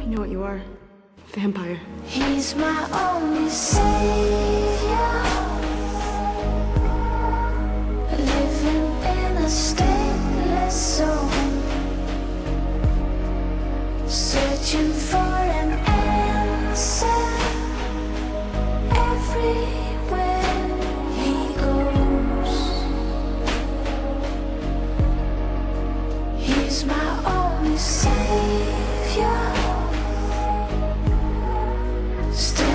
You know what you are. Vampire. He's my only savior. Living in a stateless zone. Searching for an answer. Every Stay